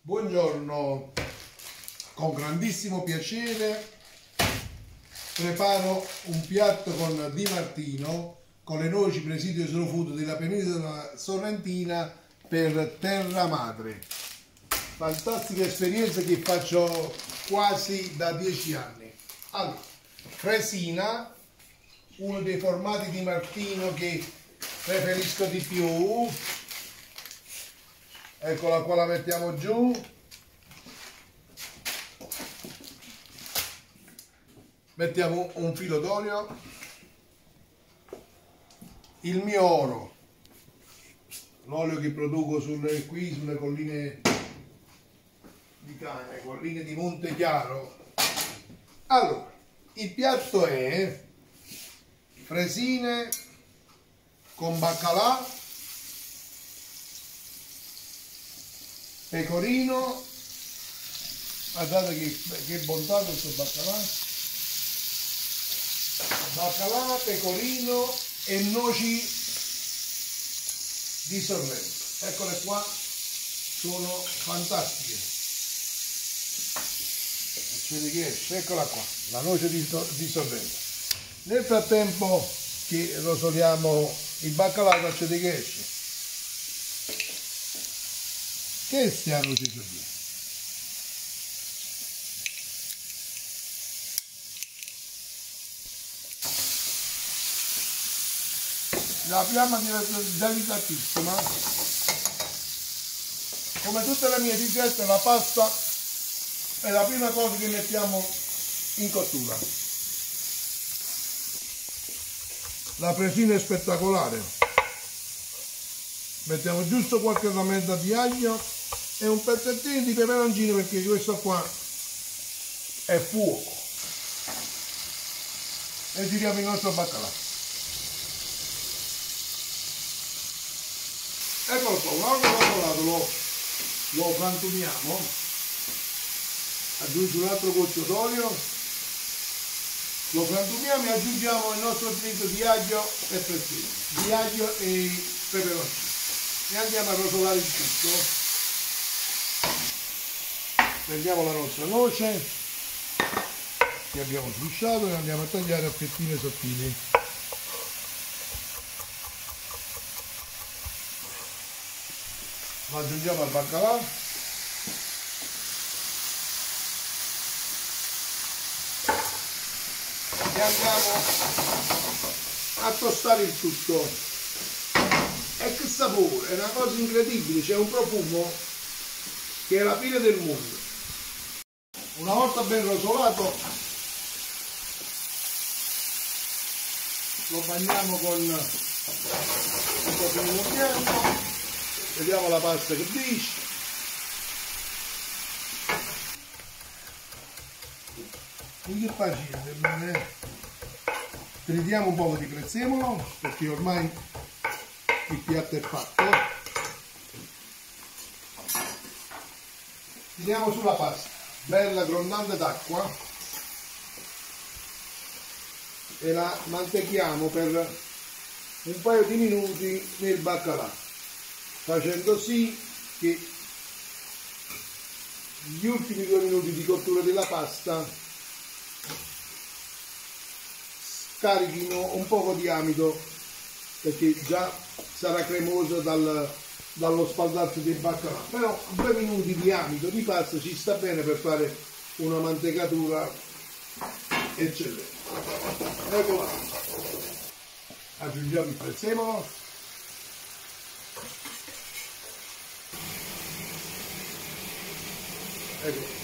Buongiorno, con grandissimo piacere preparo un piatto con Di Martino con le noci presidio food della penisola sorrentina per terra madre. Fantastica esperienza che faccio quasi da dieci anni. Allora, fresina, uno dei formati di Martino che preferisco di più, eccola qua la mettiamo giù mettiamo un filo d'olio il mio oro. L'olio che produco sulle, qui sulle colline di cane colline di Monte Chiaro. Allora il piatto è fresine con baccalà pecorino. Guardate che, che bontà questo baccalà. Baccalà, pecorino e noci di sorrento eccole qua sono fantastiche. Eccola qua la noce di, di sorrento nel frattempo che rosoliamo il baccalà facete che esce che stiamo dicendo? La fiamma diventa delicatissima. Come tutte le mie ricette la pasta è la prima cosa che mettiamo in cottura. La presina è spettacolare. Mettiamo giusto qualche rametta di aglio e un pezzettino di peperoncino perché questo qua è fuoco e giriamo il nostro baccalà eccolo qua una volta cotolato lo, lo frantumiamo aggiungo un altro goccio d'olio. Lo frantumiamo e aggiungiamo il nostro trito di aglio e peperino di aglio e peperoncino. E andiamo a rosolare il tutto. Prendiamo la nostra noce che abbiamo sgusciato e andiamo a tagliare a fettine sottili lo aggiungiamo al baccalà. E andiamo a tostare il tutto. E che sapore, è una cosa incredibile, c'è un profumo che è la fine del mondo. Una volta ben rosolato lo bagniamo con un po' bianco vediamo la pasta che dice. In che facile bene tritiamo un po' di prezzemolo perché ormai il piatto è fatto. Tiriamo sulla pasta bella grondante d'acqua. E la mantechiamo per un paio di minuti nel baccalà facendo sì che gli ultimi due minuti di cottura della pasta scarichino un poco di amido perché già sarà cremoso dal, dallo spaldarsi del baccalà. Però due minuti di amido di pasta ci sta bene per fare una mantecatura eccellente. Eccola aggiungiamo il prezzemolo ecco.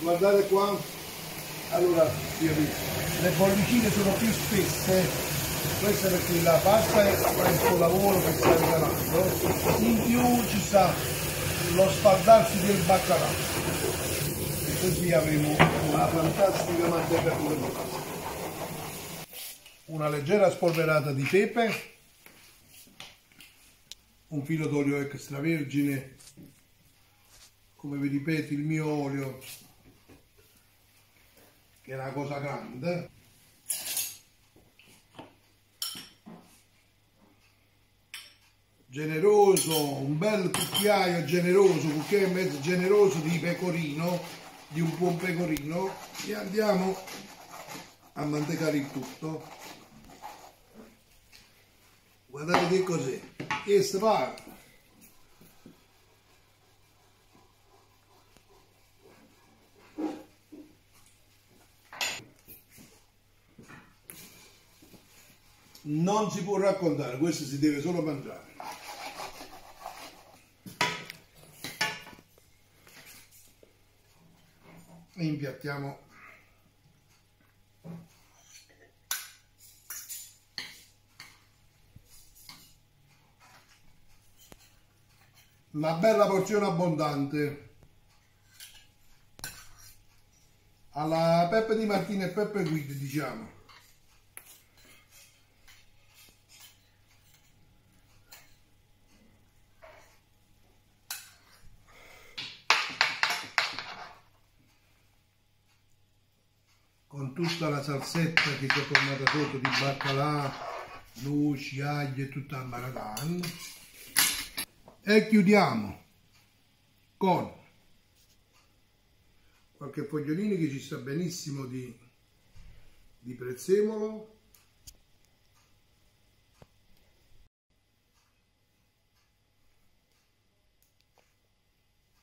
Guardate qua. Allora le bollicine sono più spesse. Questo perché la pasta è suo lavoro che sta rivelando in più ci sta lo spaldarsi del baccalà. Così avremo una fantastica mantecatura di pasta. Una leggera spolverata di pepe, un filo d'olio extravergine, come vi ripeto il mio olio, che è una cosa grande, generoso, un bel cucchiaio generoso, cucchiaio e mezzo generoso di pecorino, di un buon pecorino e andiamo a mantecare il tutto. Guardate che cos'è, che spara. Non si può raccontare, questo si deve solo mangiare. impiattiamo una bella porzione abbondante alla Peppe di Martina e Peppe Guidi diciamo con tutta la salsetta che ci è formata sotto di baccalà, luci, aglio e tutta il maratan. E chiudiamo con qualche fogliolino che ci sta benissimo di, di prezzemolo.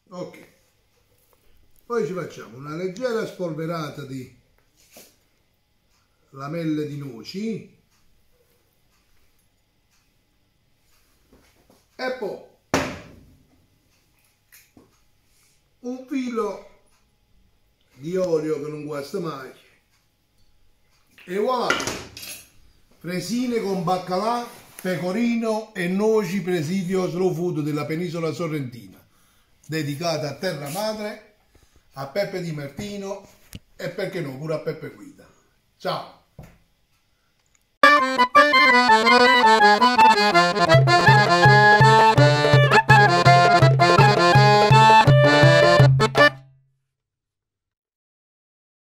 Ok, poi ci facciamo una leggera spolverata di lamelle di noci e poi un filo di guasta mai e voilà. Fresine con baccalà pecorino e noci presidio slow food della penisola sorrentina dedicata a terra madre a Peppe Di Martino e perché no pure a Peppe Guida. Ciao. Thank you.